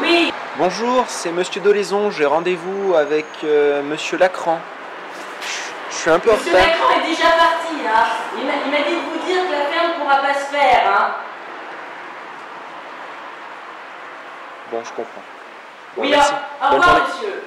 Oui. Bonjour, c'est Monsieur Dolaison. J'ai rendez-vous avec euh, Monsieur Lacran. Je suis un peu Monsieur. Lacran est déjà parti, hein. Il m'a dit de vous dire que la ferme ne pourra pas se faire, hein. Bon, je comprends. Oui, merci. au- revoir, monsieur.